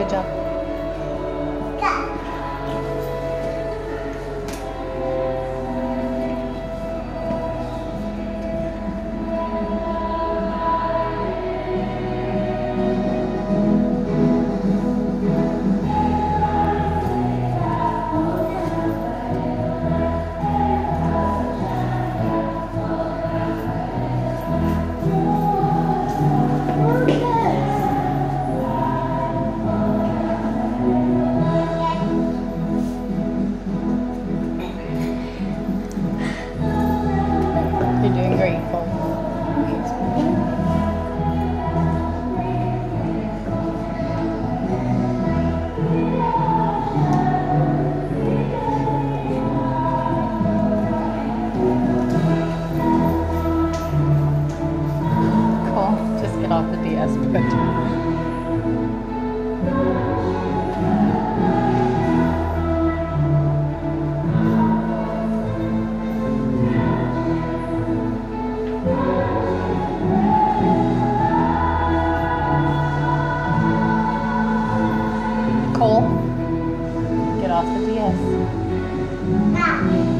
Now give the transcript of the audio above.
Good job. husband. Cole, get off the DS. Mom.